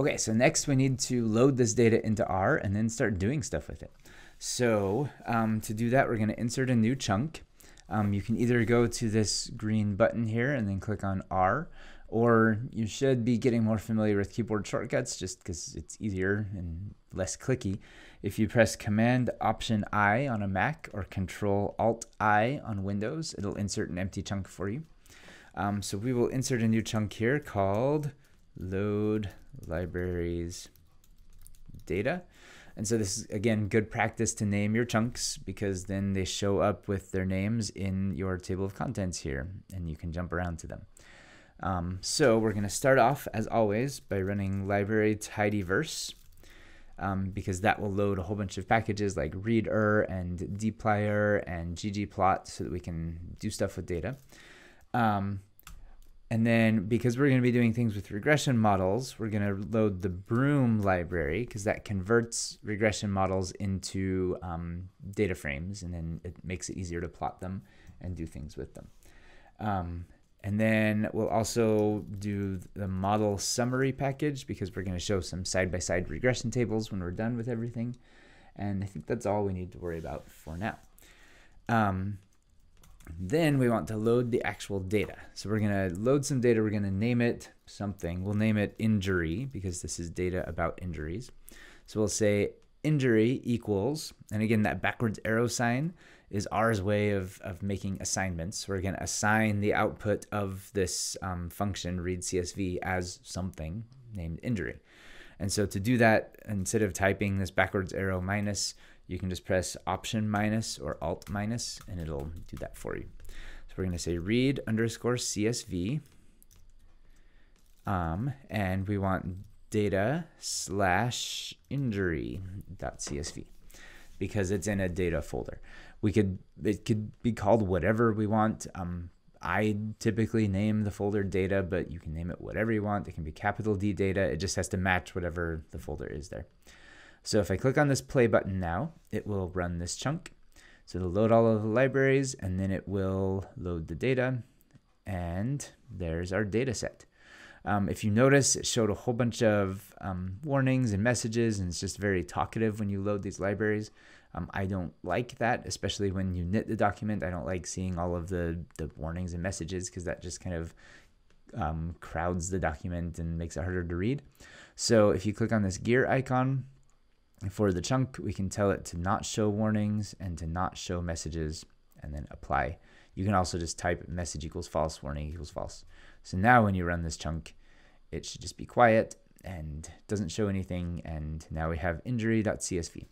Okay, so next we need to load this data into R and then start doing stuff with it. So um, to do that, we're going to insert a new chunk. Um, you can either go to this green button here and then click on R, or you should be getting more familiar with keyboard shortcuts just because it's easier and less clicky. If you press Command Option I on a Mac or Control Alt I on Windows, it'll insert an empty chunk for you. Um, so we will insert a new chunk here called load libraries data. And so this is, again, good practice to name your chunks because then they show up with their names in your table of contents here and you can jump around to them. Um, so we're going to start off, as always, by running library tidyverse um, because that will load a whole bunch of packages like readr and dplyr and ggplot so that we can do stuff with data. Um, and then because we're going to be doing things with regression models, we're going to load the Broom library because that converts regression models into um, data frames and then it makes it easier to plot them and do things with them. Um, and then we'll also do the model summary package because we're going to show some side-by-side -side regression tables when we're done with everything. And I think that's all we need to worry about for now. Um, then we want to load the actual data. So we're going to load some data. We're going to name it something. We'll name it injury because this is data about injuries. So we'll say injury equals, and again, that backwards arrow sign is R's way of, of making assignments. We're going to assign the output of this um, function, read CSV, as something named injury. And so to do that, instead of typing this backwards arrow minus, you can just press option minus or alt minus and it'll do that for you. So we're going to say read underscore CSV. Um, and we want data slash injury dot CSV because it's in a data folder. We could, it could be called whatever we want. Um, I typically name the folder data, but you can name it whatever you want. It can be capital D data. It just has to match whatever the folder is there. So if I click on this play button now, it will run this chunk. So it'll load all of the libraries and then it will load the data. And there's our data set. Um, if you notice, it showed a whole bunch of um, warnings and messages, and it's just very talkative when you load these libraries. Um, I don't like that, especially when you knit the document. I don't like seeing all of the, the warnings and messages because that just kind of um, crowds the document and makes it harder to read. So if you click on this gear icon, for the chunk, we can tell it to not show warnings and to not show messages and then apply. You can also just type message equals false, warning equals false. So now when you run this chunk, it should just be quiet and doesn't show anything. And now we have injury.csv.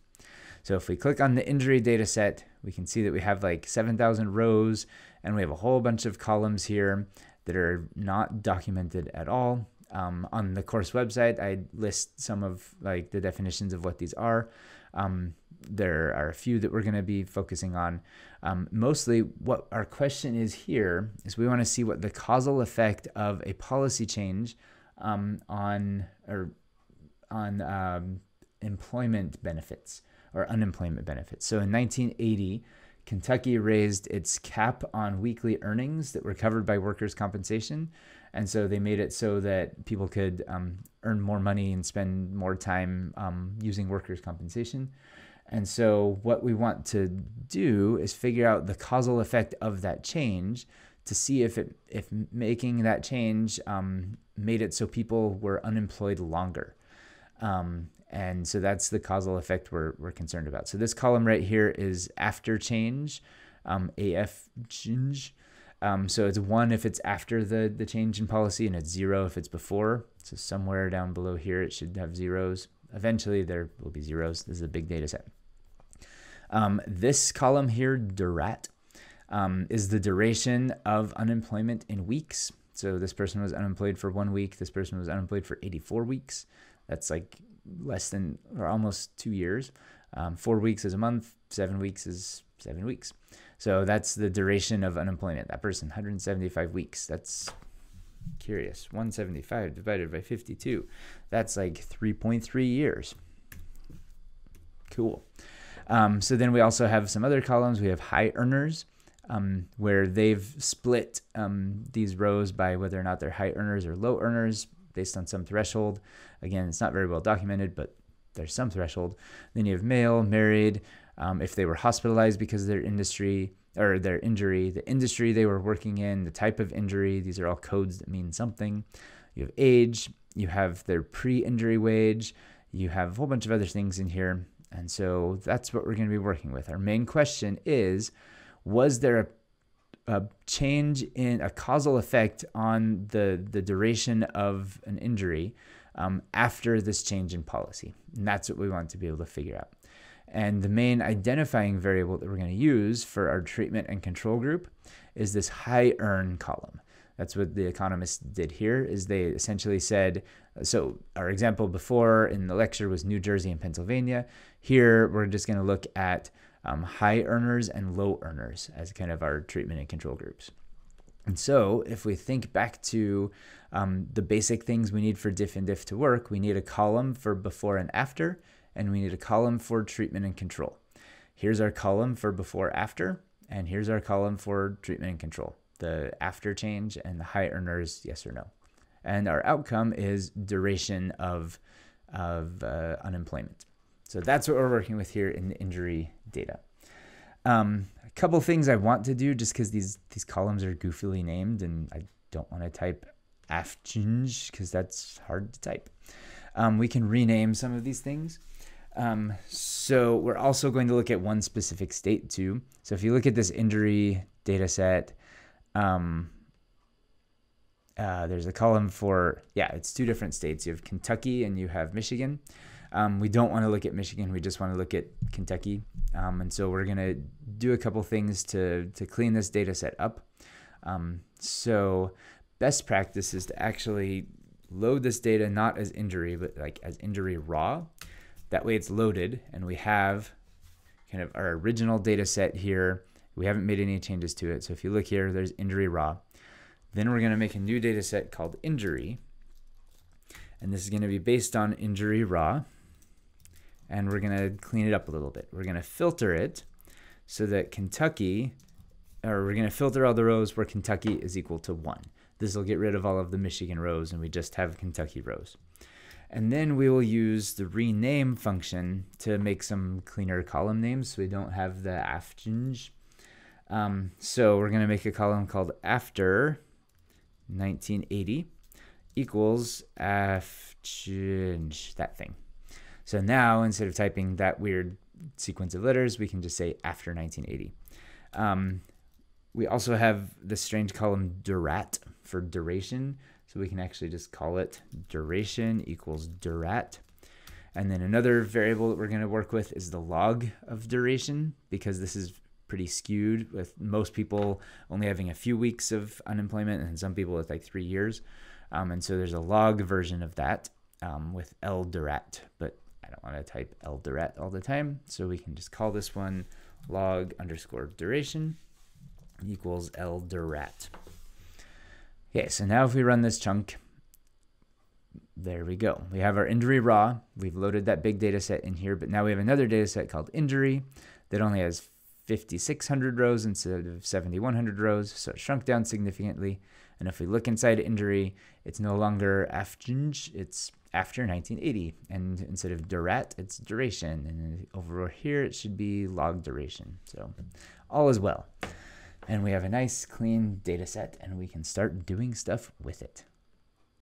So if we click on the injury data set, we can see that we have like 7,000 rows and we have a whole bunch of columns here that are not documented at all. Um, on the course website, I list some of like the definitions of what these are. Um, there are a few that we're going to be focusing on. Um, mostly, what our question is here is we want to see what the causal effect of a policy change um, on or on um, employment benefits or unemployment benefits. So in 1980, Kentucky raised its cap on weekly earnings that were covered by workers' compensation and so they made it so that people could um, earn more money and spend more time um, using workers' compensation. And so what we want to do is figure out the causal effect of that change to see if it if making that change um, made it so people were unemployed longer. Um, and so that's the causal effect we're, we're concerned about. So this column right here is after change, um, AF change. Um, so it's one if it's after the, the change in policy, and it's zero if it's before. So somewhere down below here, it should have zeros. Eventually, there will be zeros. This is a big data set. Um, this column here, durat, um, is the duration of unemployment in weeks. So this person was unemployed for one week. This person was unemployed for 84 weeks. That's like less than or almost two years. Um, four weeks is a month. Seven weeks is seven weeks. So that's the duration of unemployment. That person, 175 weeks. That's curious. 175 divided by 52. That's like 3.3 years. Cool. Um, so then we also have some other columns. We have high earners, um, where they've split um, these rows by whether or not they're high earners or low earners based on some threshold. Again, it's not very well documented, but there's some threshold. Then you have male, married, um, if they were hospitalized because of their industry or their injury, the industry they were working in, the type of injury. These are all codes that mean something. You have age, you have their pre injury wage, you have a whole bunch of other things in here. And so that's what we're going to be working with. Our main question is Was there a a change in a causal effect on the, the duration of an injury um, after this change in policy. And that's what we want to be able to figure out. And the main identifying variable that we're going to use for our treatment and control group is this high earn column. That's what the economists did here is they essentially said, so our example before in the lecture was New Jersey and Pennsylvania. Here we're just going to look at um, high earners and low earners as kind of our treatment and control groups. And so, if we think back to um, the basic things we need for diff and diff to work, we need a column for before and after, and we need a column for treatment and control. Here's our column for before after, and here's our column for treatment and control. The after change and the high earners, yes or no. And our outcome is duration of, of uh, unemployment. So that's what we're working with here in the injury data. Um, a couple things I want to do just because these these columns are goofily named and I don't want to type afchnge because that's hard to type. Um, we can rename some of these things. Um, so we're also going to look at one specific state too. So if you look at this injury data set, um, uh, there's a column for, yeah, it's two different states. You have Kentucky and you have Michigan. Um, we don't want to look at Michigan. We just want to look at Kentucky. Um, and so we're going to do a couple things to, to clean this data set up. Um, so best practice is to actually load this data not as injury, but like as injury raw. That way it's loaded and we have kind of our original data set here. We haven't made any changes to it. So if you look here, there's injury raw. Then we're going to make a new data set called injury. And this is going to be based on injury raw and we're going to clean it up a little bit. We're going to filter it so that Kentucky, or we're going to filter all the rows where Kentucky is equal to 1. This will get rid of all of the Michigan rows and we just have Kentucky rows. And then we will use the rename function to make some cleaner column names so we don't have the afchnge. Um, so we're going to make a column called after 1980 equals afchnge, that thing. So now instead of typing that weird sequence of letters, we can just say after 1980. Um, we also have the strange column durat for duration. So we can actually just call it duration equals durat. And then another variable that we're going to work with is the log of duration because this is pretty skewed with most people only having a few weeks of unemployment and some people with like three years. Um, and so there's a log version of that um, with L durat, but I don't want to type durat all the time. So we can just call this one log underscore duration equals durat. Okay, so now if we run this chunk, there we go. We have our injury raw. We've loaded that big data set in here, but now we have another data set called injury that only has 5,600 rows instead of 7,100 rows. So it shrunk down significantly. And if we look inside injury, it's no longer afchnge, it's after 1980. And instead of durat, it's duration. And over here, it should be log duration. So all is well. And we have a nice clean data set and we can start doing stuff with it.